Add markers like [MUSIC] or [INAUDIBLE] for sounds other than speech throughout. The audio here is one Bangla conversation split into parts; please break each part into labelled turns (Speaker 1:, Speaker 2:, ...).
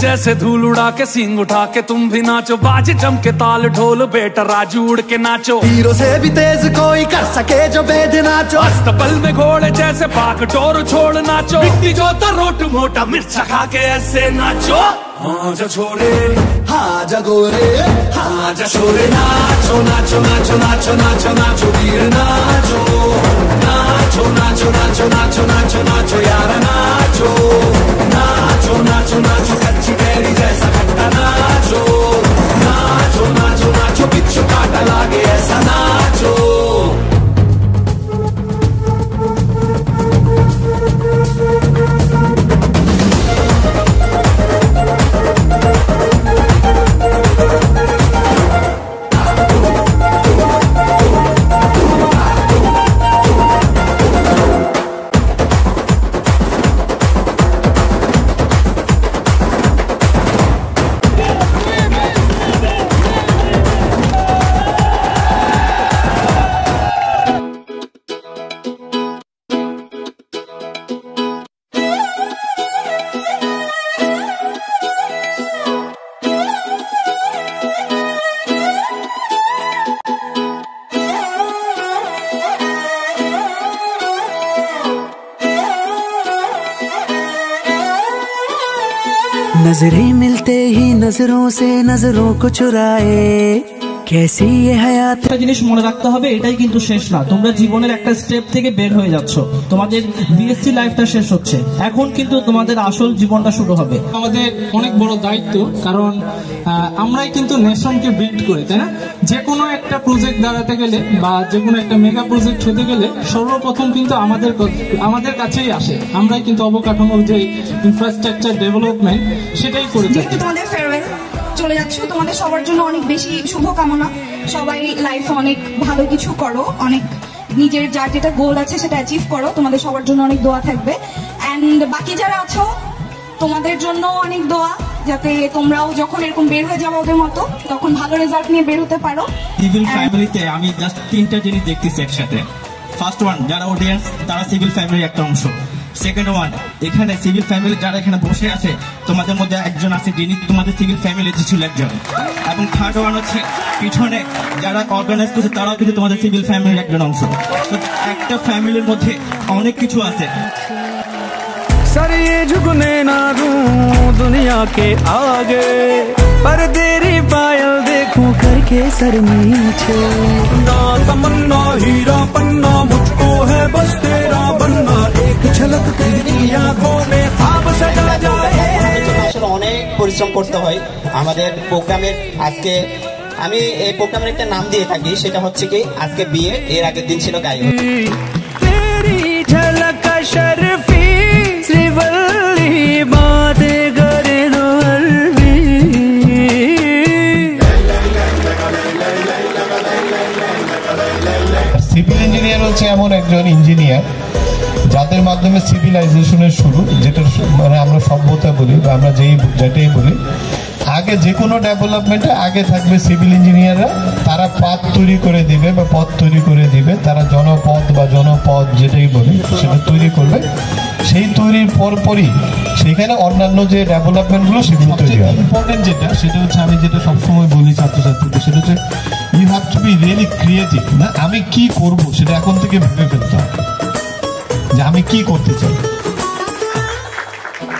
Speaker 1: जैसे धूल उड़ा के सिंग उठा के तुम भी नाचो बाज जम के ताल ढोल बेटा राजू उड़ के नाचो
Speaker 2: हीरो से भी तेज कोई कर सके जो बेद नाचो
Speaker 1: अस्तबल में घोड़े जैसे पाक डोर छोड़ नाचो मिट्टी जो रोट मोटा मिर्च खा के ऐसे नाचो हाँ जा छोरे
Speaker 2: हाँ जगोरे
Speaker 1: हाँ जा छोरे नाचो नाचो नाचो नाचो नाचो नाचो वीर नाचो नाचो नाचो नाचो नाचो नाचो नाचो यार नाचो नाचो नाचो नाचो
Speaker 3: नज़रें मिलते ही नज़रों से नज़रों को चुराए।
Speaker 4: একটা জিনিস মনে রাখতে হবে এটাই কিন্তু শেষ না। তোমরা জীবনের একটা স্টেপ থেকে বের হয়ে যাচ্ছ। তোমাদের বিএসসি লাইফটা শেষ হচ্ছে। এখন কিন্তু তোমাদের আসল জীবনটা শুরু হবে।
Speaker 5: আমাদের অনেক বড় দায়িত্ব কারণ আমরাই কিন্তু নেশনকে বিল্ড করি তাই না? যে কোনো একটা প্রজেক্ট দাঁড়াতে গেলে বা যে কোনো একটা মেগা প্রজেক্ট হতে গেলে সর্বপ্রথম কিন্তু আমাদের আমাদের কাছেই আসে। আমরাই কিন্তু অবকাঠামোর যে ইনফ্রাস্ট্রাকচার ডেভেলপমেন্ট সেটাই করে থাকি।
Speaker 6: তোমাদের ফেয়ারওয়েল চলে যাচ্ছ। তোমাদের সবার জন্য অনেক বেশি শুভকামনা। সবাই লাইফে অনেক ভালো কিছু করো অনেক নিজের যার যেটা গোল আছে সেটা অ্যাচিভ করো। তোমাদের সবার জন্য অনেক দোয়া থাকবে। অ্যান্ড বাকি যারা আছো তোমাদের জন্য অনেক দোয়া যাতে তোমরাও যখন এরকম বের হয়ে যাব ওদের মতো তখন ভালো রেজাল্ট নিয়ে বের হতে পারো।
Speaker 4: সিভিল ফ্যামিলিতে আমি জাস্ট তিনটা জিনিস দেখতেছি একসাথে। ফার্স্ট ওয়ান যারা অডিয়েন্স তারা সিভিল ফ্যামিলির একটা অংশ। সেকেন্ড ওয়ান এখানে সিভিল ফ্যামিলি যারা এখানে বসে আছে তোমাদের মধ্যে একজন আছে যিনি তোমাদের সিভিল ফ্যামিলিতে ছিল একজন এবং থার্ড ওয়ান হচ্ছে পিছনে যারা অর্গানাইজ করছে তারাও কিন্তু তোমাদের সিভিল ফ্যামিলির একজন অংশ তো একটা ফ্যামিলির মধ্যে অনেক কিছু আছে
Speaker 3: सर ये झुकने ना दूं दुनिया के आगे पर तेरी पायल देखूं करके सर नीचे
Speaker 1: ना तमन्ना हीरा पन्ना मुझको है बस तेरा बनना
Speaker 7: পরিশ্রম করতে হয়। আমাদের প্রোগ্রামের আজকে আমি এই প্রোগ্রামের একটা নাম দিয়ে থাকি সেটা হচ্ছে কি আজকে বিয়ে এর আগের দিন ছিল গায়ে
Speaker 8: সিভিল ইঞ্জিনিয়ার হচ্ছে এমন একজন ইঞ্জিনিয়ার। যাদের মাধ্যমে সিভিলাইজেশনের শুরু যেটা মানে আমরা সভ্যতা বলি বা আমরা যেই যেটাই বলি আগে যে কোনো ডেভেলপমেন্টে আগে থাকবে সিভিল ইঞ্জিনিয়াররা তারা পাথ তৈরি করে দিবে বা পথ তৈরি করে দিবে। তারা জনপথ বা জনপথ যেটাই বলি সেটা তৈরি করবে। সেই তৈরির পরপরই সেখানে অন্যান্য যে ডেভেলপমেন্টগুলো সেগুলো তৈরি হবে। ইম্পর্টেন্ট যেটা সেটা হচ্ছে আমি যেটা সবসময় বলি ছাত্রছাত্রীদের সেটা হচ্ছে you have to be really creative না আমি কি করব সেটা এখন থেকে ভেবে ফেলতে হবে। যে আমি কি করতে চাই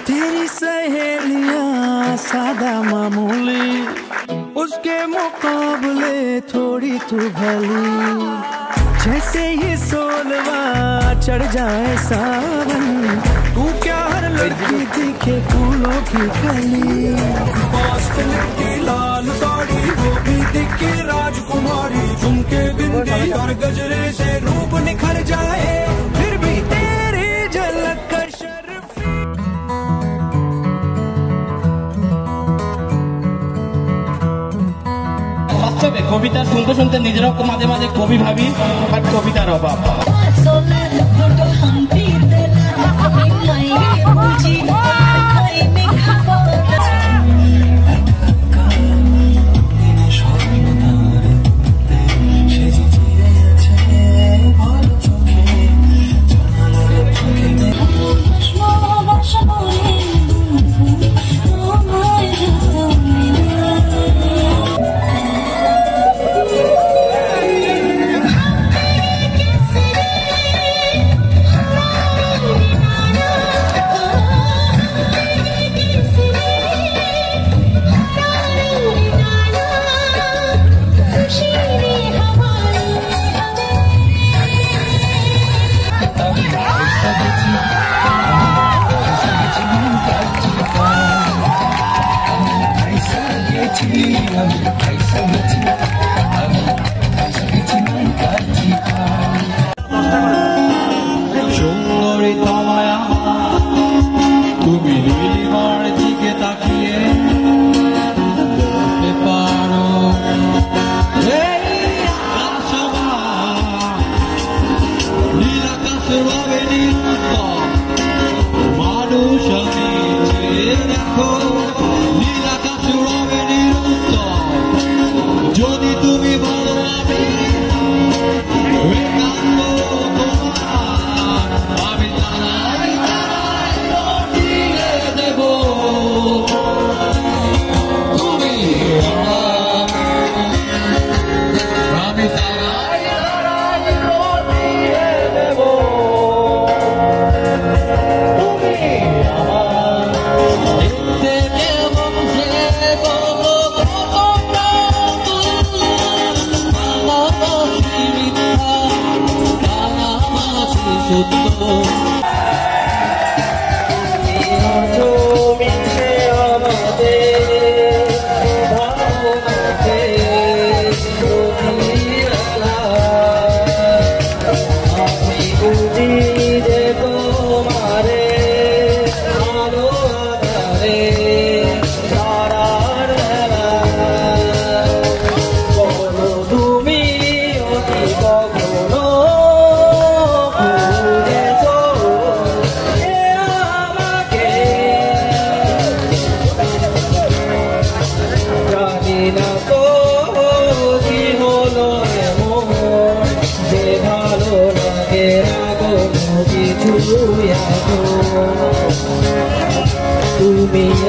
Speaker 3: तेरी सहेलियां सादा मामूली उसके मुकाबले थोड़ी तू भली जैसे ही सोलवा चढ़ जाए सावन तू क्या हर लड़की दिखे फूलों की कली
Speaker 1: की लाल साड़ी वो भी दिखी राजकुमारी झुमके बिंदी और गजरे से
Speaker 9: কবিতা শুনতে শুনতে নিজেরাও মাঝে মাঝে কবি ভাবি বাট কবিতার অভাব। [LAUGHS]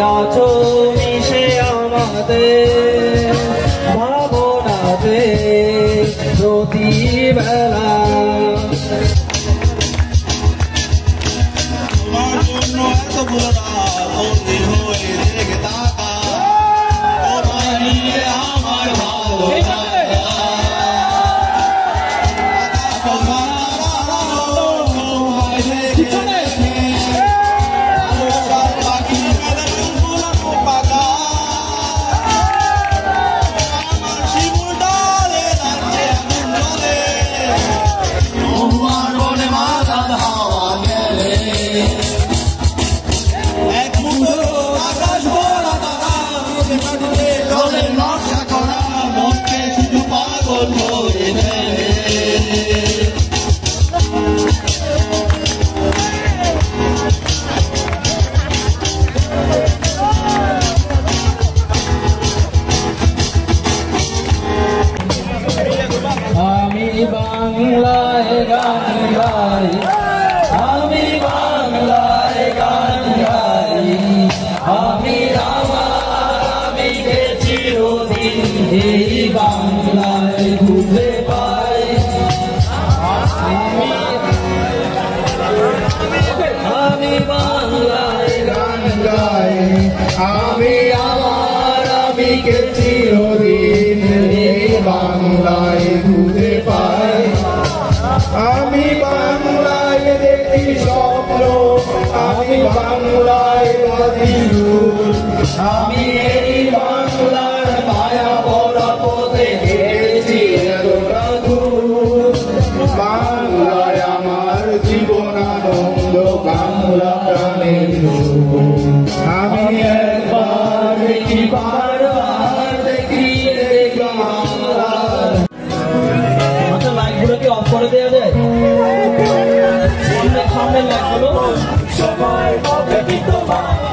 Speaker 4: Yato. শিখেছি
Speaker 1: ওদিন বাংলায় খুঁজে পাই আমি বাংলায় দেখি স্বপ্ন আমি বাংলায় আমি
Speaker 10: সময়
Speaker 3: হবে
Speaker 11: কি তোমার?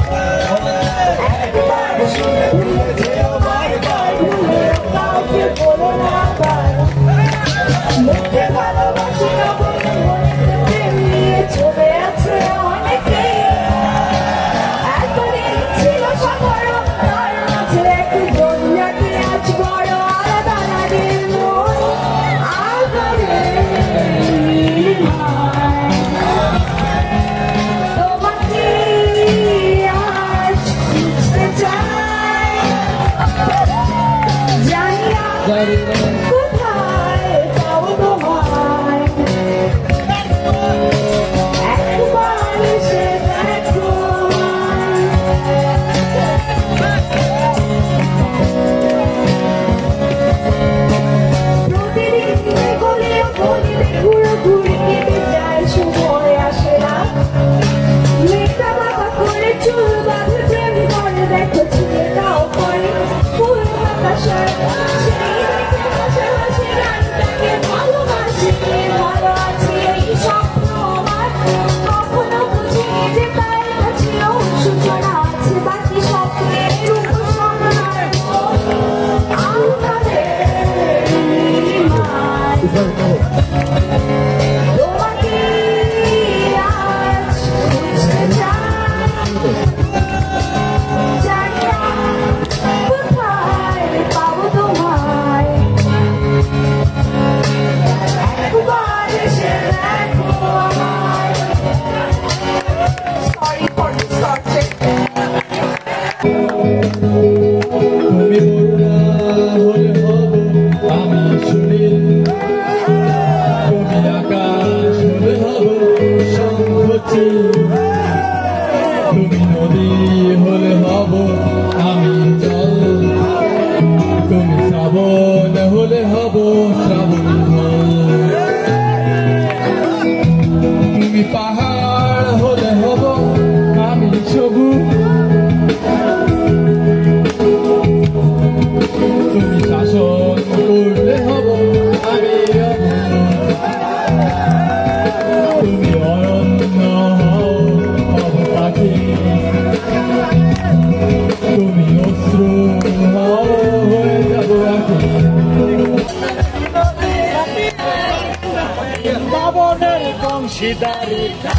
Speaker 11: solidarity.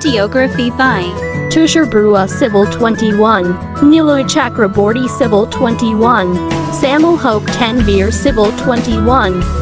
Speaker 12: Antiography by Tushar Brua Civil 21, Niloy Chakraborty Civil 21, Samuel Hope Tenveer Civil 21,